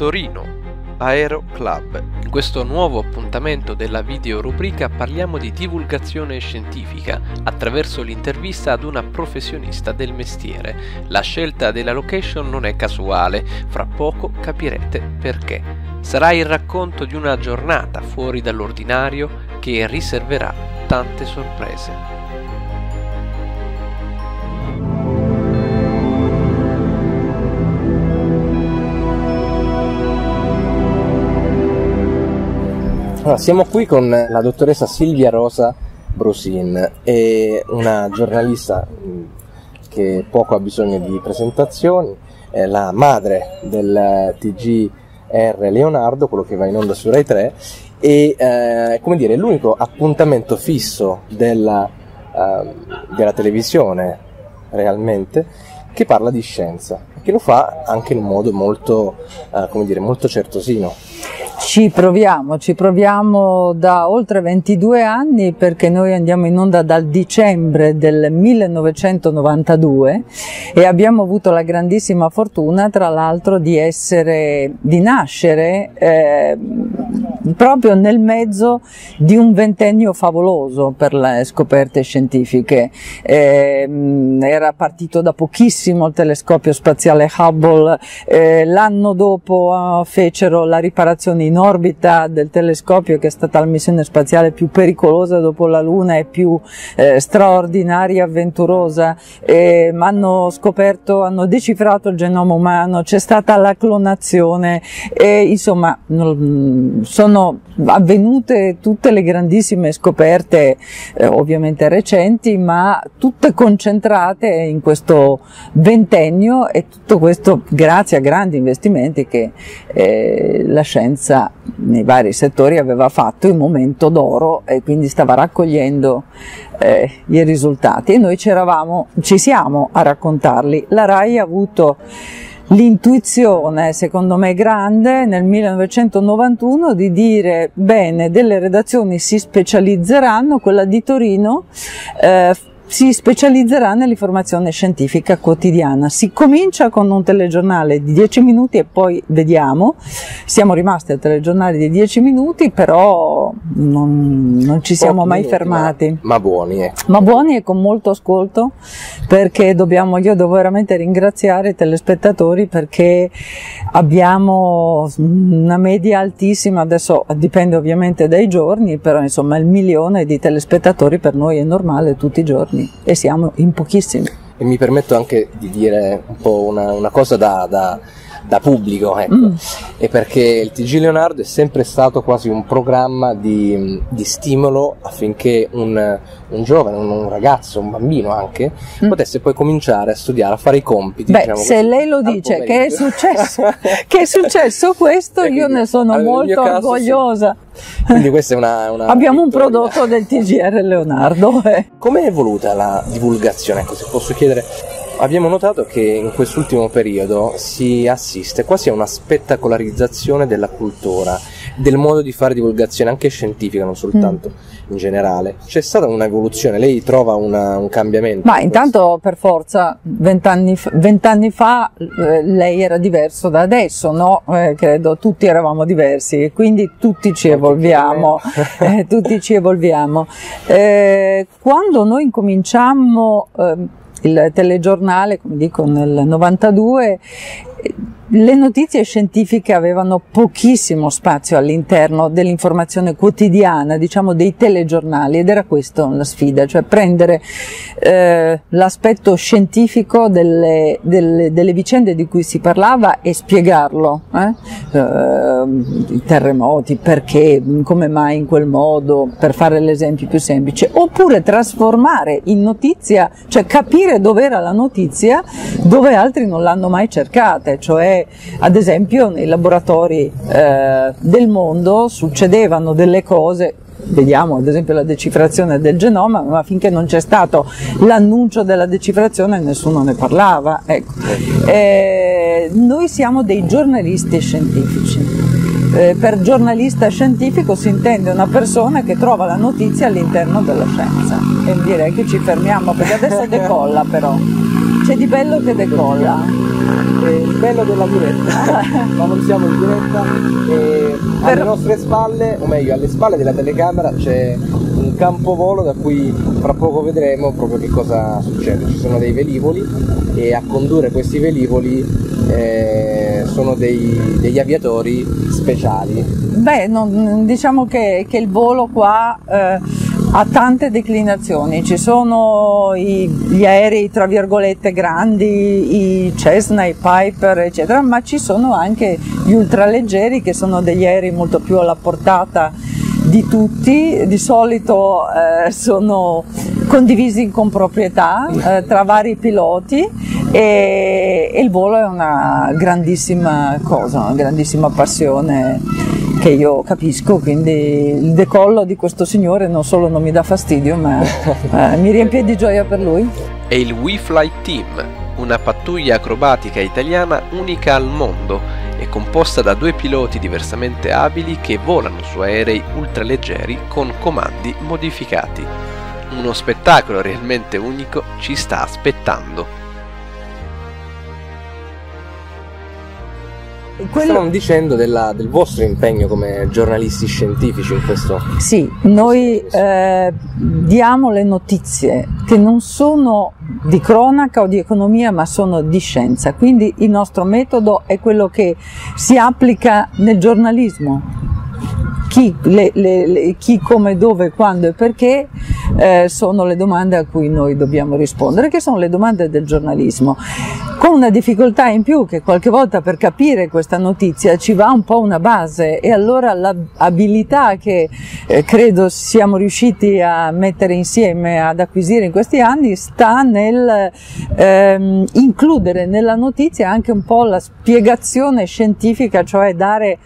Torino, Aero Club. In questo nuovo appuntamento della videorubrica parliamo di divulgazione scientifica attraverso l'intervista ad una professionista del mestiere. La scelta della location non è casuale, fra poco capirete perché. Sarà il racconto di una giornata fuori dall'ordinario che riserverà tante sorprese. Allora, siamo qui con la dottoressa Silvia Rosa Brusin, è una giornalista che poco ha bisogno di presentazioni, è la madre del TGR Leonardo, quello che va in onda su Rai 3, e eh, come dire, l'unico appuntamento fisso della, uh, della televisione realmente che parla di scienza, che lo fa anche in un modo molto, uh, come dire, molto certosino. Ci proviamo, ci proviamo da oltre 22 anni perché noi andiamo in onda dal dicembre del 1992 e abbiamo avuto la grandissima fortuna tra l'altro di essere, di nascere eh, proprio nel mezzo di un ventennio favoloso per le scoperte scientifiche. Eh, era partito da pochissimo il telescopio spaziale Hubble, eh, l'anno dopo eh, fecero la riparazione in orbita del telescopio che è stata la missione spaziale più pericolosa dopo la Luna e più eh, straordinaria, avventurosa, eh, hanno scoperto, hanno decifrato il genoma umano, c'è stata la clonazione e insomma sono avvenute tutte le grandissime scoperte, eh, ovviamente recenti, ma tutte concentrate in questo ventennio e tutto questo grazie a grandi investimenti che eh, la scienza nei vari settori aveva fatto in momento d'oro e quindi stava raccogliendo eh, i risultati e noi ci siamo a raccontarli. La RAI ha avuto l'intuizione, secondo me grande, nel 1991 di dire bene, delle redazioni si specializzeranno, quella di Torino eh, si specializzerà nell'informazione scientifica quotidiana. Si comincia con un telegiornale di 10 minuti e poi vediamo. Siamo rimasti al telegiornale di 10 minuti, però non, non ci siamo mai fermati. Ma, ma buoni, eh. Ma buoni e con molto ascolto, perché dobbiamo, io devo veramente ringraziare i telespettatori perché abbiamo una media altissima, adesso dipende ovviamente dai giorni, però insomma il milione di telespettatori per noi è normale tutti i giorni giorni e siamo in pochissimi. E mi permetto anche di dire un po' una, una cosa da, da, da pubblico, ecco. mm. è perché il TG Leonardo è sempre stato quasi un programma di, di stimolo affinché un, un giovane, un, un, ragazzo, un bambino anche, mm. potesse poi cominciare a studiare, a fare i compiti. Beh, diciamo se così, lei lo dice che è, successo, che è successo questo, io ne sono molto orgogliosa. Sì. Quindi questa è una, una Abbiamo vittoria. un prodotto del TGR Leonardo. Eh. Come è evoluta la divulgazione? Ecco, se posso chiedere Abbiamo notato che in quest'ultimo periodo si assiste quasi a una spettacolarizzazione della cultura, del modo di fare divulgazione anche scientifica, non soltanto mm. in generale. C'è stata un'evoluzione, lei trova una, un cambiamento? Ma intanto per forza, vent'anni, vent'anni fa eh, lei era diverso da adesso, no? Eh, credo tutti eravamo diversi e quindi tutti ci evolviamo, eh, tutti ci evolviamo. Eh, quando noi incominciamo ehm, il telegiornale, come dico, nel 92 le notizie scientifiche avevano pochissimo spazio all'interno dell'informazione quotidiana, diciamo dei telegiornali, ed era questa la sfida, cioè prendere eh, l'aspetto scientifico delle, delle, delle, vicende di cui si parlava e spiegarlo, eh? Eh, i terremoti, perché, come mai in quel modo, per fare l'esempio più semplice, oppure trasformare in notizia, cioè capire dove era la notizia dove altri non l'hanno mai cercata, cioè ad esempio nei laboratori eh, del mondo succedevano delle cose vediamo ad esempio la decifrazione del genoma, ma finché non c'è stato l'annuncio della decifrazione nessuno ne parlava. Ecco. Eh, noi siamo dei giornalisti scientifici eh, per giornalista scientifico si intende una persona che trova la notizia all'interno della scienza. E direi che ci fermiamo perché adesso decolla però. C'è di bello che decolla il bello della diretta, ma non siamo in diretta e alle per... nostre spalle, o meglio alle spalle della telecamera c'è campovolo da cui fra poco vedremo proprio che cosa succede. Ci sono dei velivoli e a condurre questi velivoli eh, sono dei, degli aviatori speciali. Beh, non, diciamo che, che, il volo qua eh, ha tante declinazioni, ci sono i, gli aerei tra virgolette grandi, i Cessna, i Piper eccetera, ma ci sono anche gli ultraleggeri che sono degli aerei molto più alla portata di tutti, di solito eh, sono condivisi con proprietà eh, tra vari piloti e, e il volo è una grandissima cosa, una grandissima passione che io capisco, quindi il decollo di questo signore non solo non mi dà fastidio, ma eh, mi riempie di gioia per lui. È il WeFly Team, una pattuglia acrobatica italiana unica al mondo e composta da due piloti diversamente abili che volano su aerei ultraleggeri con comandi modificati. Uno spettacolo realmente unico ci sta aspettando. Quello... Stavamo dicendo della, del vostro impegno come giornalisti scientifici in questo. Sì, noi eh, diamo le notizie che non sono di cronaca o di economia, ma sono di scienza. Quindi il nostro metodo è quello che si applica nel giornalismo chi, le, le, le, chi, come, dove, quando e perché eh, sono le domande a cui noi dobbiamo rispondere, che sono le domande del giornalismo. Con una difficoltà in più che qualche volta per capire questa notizia ci va un po' una base e allora l'abilità che eh, credo siamo riusciti a mettere insieme, ad acquisire in questi anni, sta nel ehm, includere nella notizia anche un po' la spiegazione scientifica, cioè dare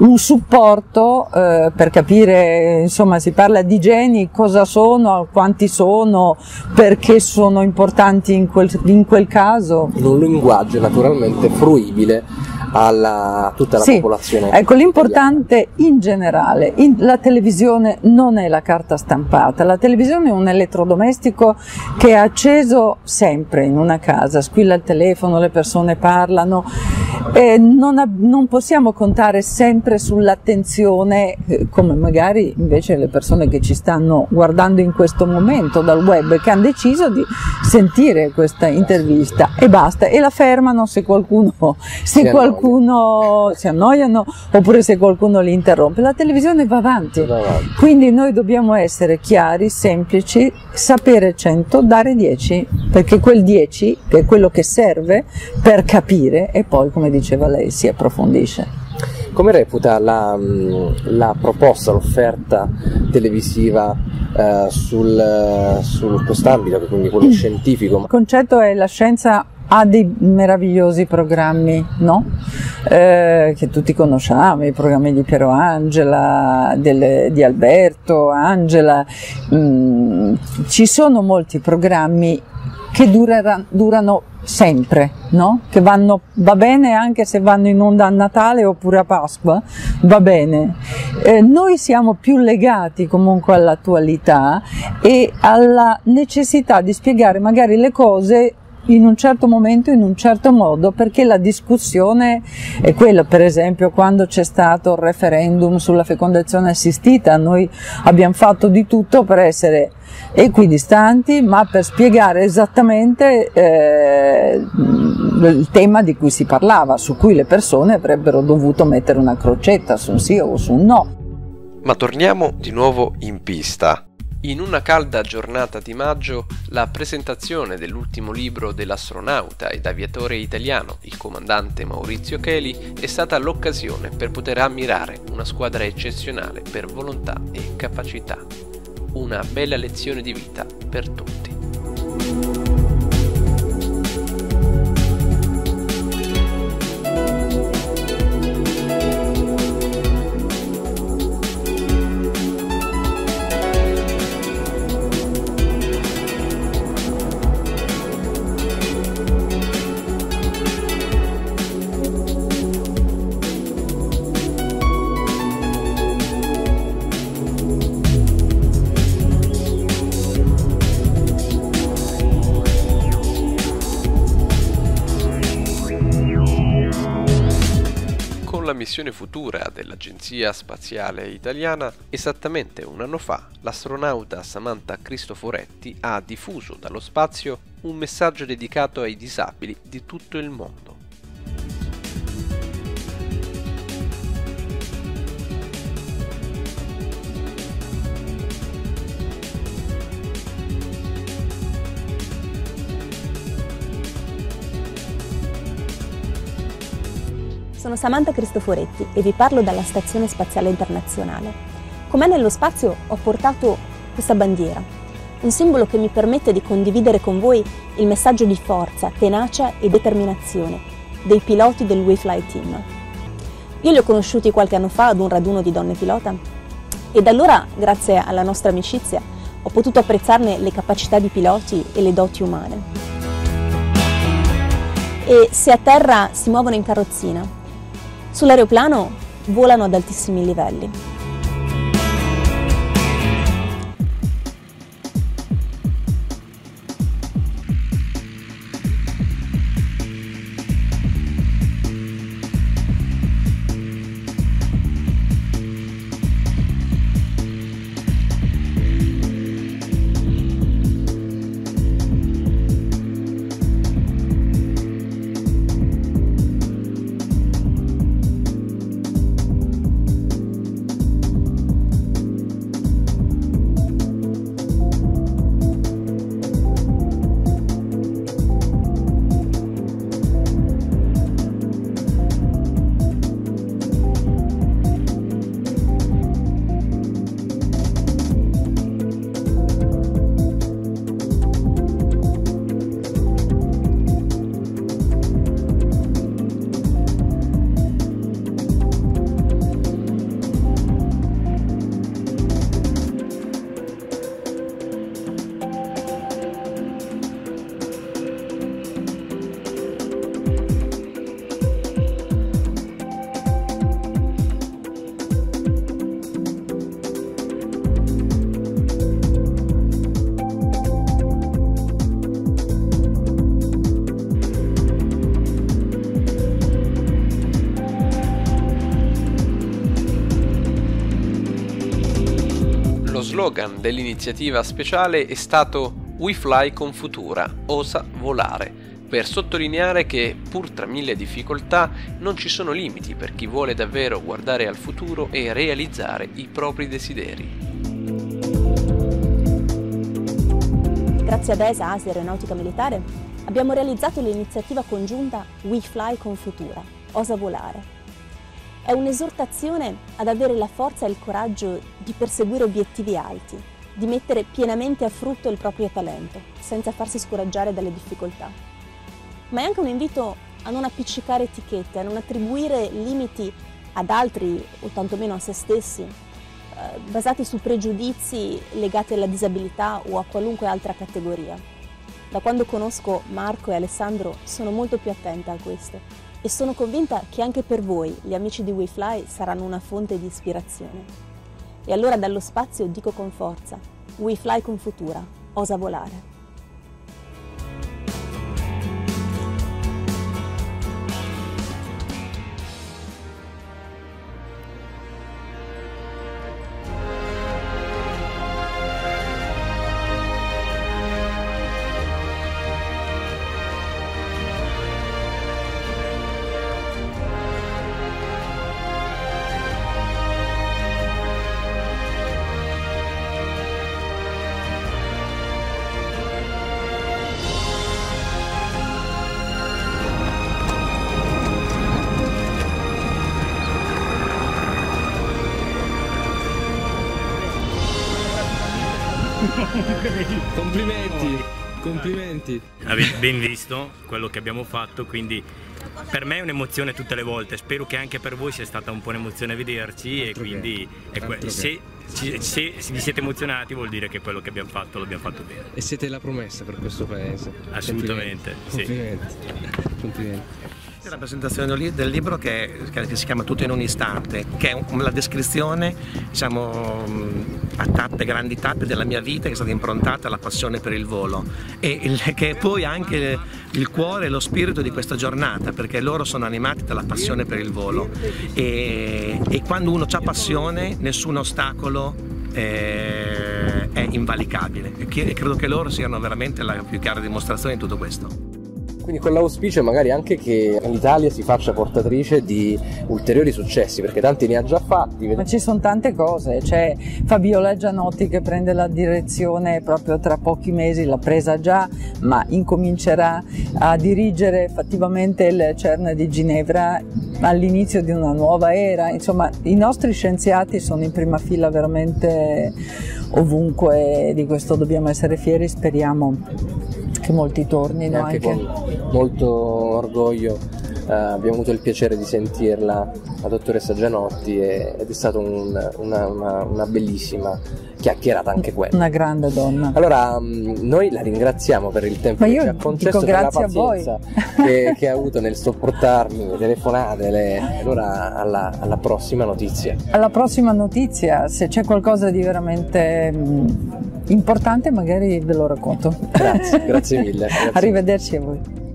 un supporto eh, eh, per capire, insomma, si parla di geni, cosa sono, quanti sono, perché sono importanti in quel, in quel caso. In un linguaggio naturalmente fruibile alla, tutta la sì, popolazione. Ecco, l'importante in generale, in, la televisione non è la carta stampata, la televisione è un elettrodomestico che è acceso sempre in una casa, squilla il telefono, le persone parlano eh, non, non, possiamo contare sempre sull'attenzione eh, come magari invece le persone che ci stanno guardando in questo momento dal web che hanno deciso di sentire questa intervista e basta e la fermano se qualcuno, se si, qualcuno annoia. si annoiano oppure se qualcuno li interrompe. La televisione va avanti. va avanti, quindi noi dobbiamo essere chiari, semplici, sapere 100, dare 10 perché quel 10 che è quello che serve per capire e poi come dice diceva lei, si approfondisce. Come reputa la, mm, la proposta, l'offerta televisiva eh, sul, su quest'ambito, quindi quello scientifico? Il concetto è la scienza ha dei meravigliosi programmi, no? eh, che tutti conosciamo, i programmi di Piero Angela, del, di Alberto, Angela. Mm, ci sono molti programmi che durera, durano sempre, no? Che vanno, va bene anche se vanno in onda a Natale oppure a Pasqua, va bene. Eh, noi siamo più legati comunque all'attualità e alla necessità di spiegare magari le cose in un certo momento, in un certo modo, perché la discussione è quella, per esempio, quando c'è stato il referendum sulla fecondazione assistita, noi abbiamo fatto di tutto per essere equidistanti, ma per spiegare esattamente eh, il tema di cui si parlava, su cui le persone avrebbero dovuto mettere una crocetta su un sì o su un no. Ma torniamo di nuovo in pista. In una calda giornata di maggio, la presentazione dell'ultimo libro dell'astronauta ed aviatore italiano, il comandante Maurizio Cheli, è stata l'occasione per poter ammirare una squadra eccezionale per volontà e capacità. Una bella lezione di vita per tutti. Missione Futura dell'Agenzia Spaziale Italiana, esattamente un anno fa, l'astronauta Samantha Cristoforetti ha diffuso dallo spazio un messaggio dedicato ai disabili di tutto il mondo. Sono Samantha Cristoforetti e vi parlo dalla Stazione Spaziale Internazionale. Con me nello spazio ho portato questa bandiera, un simbolo che mi permette di condividere con voi il messaggio di forza, tenacia e determinazione dei piloti del WeFly Team. Io li ho conosciuti qualche anno fa ad un raduno di donne pilota e da allora, grazie alla nostra amicizia, ho potuto apprezzarne le capacità di piloti e le doti umane. E se a terra si muovono in carrozzina, Sull'aeroplano volano ad altissimi livelli. Dell'iniziativa speciale è stato We Fly con Futura, osa volare, per sottolineare che, pur tra mille difficoltà, non ci sono limiti per chi vuole davvero guardare al futuro e realizzare i propri desideri. Grazie ad ESA, Asia Aeronautica Militare, abbiamo realizzato l'iniziativa congiunta We Fly con Futura, osa volare, è un'esortazione ad avere la forza e il coraggio di perseguire obiettivi alti, di mettere pienamente a frutto il proprio talento, senza farsi scoraggiare dalle difficoltà. Ma è anche un invito a non appiccicare etichette, a non attribuire limiti ad altri o tantomeno a se stessi, eh, basati su pregiudizi legati alla disabilità o a qualunque altra categoria. Da quando conosco Marco e Alessandro sono molto più attenta a questo e sono convinta che anche per voi gli amici di WeFly saranno una fonte di ispirazione. E allora dallo spazio dico con forza, WeFly con Futura, osa volare. Complimenti, complimenti. Avete ben visto quello che abbiamo fatto, quindi per me è un'emozione tutte le volte, spero che anche per voi sia stata un po' un'emozione vederci e quindi se, se, se, vi siete emozionati vuol dire che quello che abbiamo fatto l'abbiamo fatto bene. E siete la promessa per questo paese. Assolutamente. Complimenti. Sì. Complimenti. Complimenti. Durante la presentazione del libro che, che, si chiama Tutto in un istante, che è la descrizione diciamo, a tappe, grandi tappe della mia vita che è stata improntata alla passione per il volo. E il, che è poi anche il cuore e lo spirito di questa giornata perché loro sono animati dalla passione per il volo. E, e quando uno ha passione nessun ostacolo eh, è invalicabile. E credo che loro siano veramente la più chiara dimostrazione di tutto questo. Quindi con l'auspicio magari anche che l'Italia si faccia portatrice di ulteriori successi, perché tanti ne ha già fatti. Ma ci sono tante cose, c'è Fabiola Gianotti che prende la direzione proprio tra pochi mesi, l'ha presa già, ma incomincerà a dirigere fattivamente il CERN di Ginevra all'inizio di una nuova era. Insomma, i nostri scienziati sono in prima fila veramente ovunque, di questo dobbiamo essere fieri, speriamo che molti tornino anche, anche. con molto orgoglio eh, abbiamo avuto il piacere di sentirla la dottoressa Gianotti ed è stata un, una, una, una, bellissima chiacchierata anche quella. Una grande donna. Allora mm, noi la ringraziamo per il tempo Ma che ci ha concesso per la pazienza che, che, ha avuto nel sopportarmi le telefonate le... allora alla, alla prossima notizia. Alla prossima notizia se c'è qualcosa di veramente mm, importante magari ve lo racconto. Grazie, grazie mille. Grazie. Arrivederci a voi.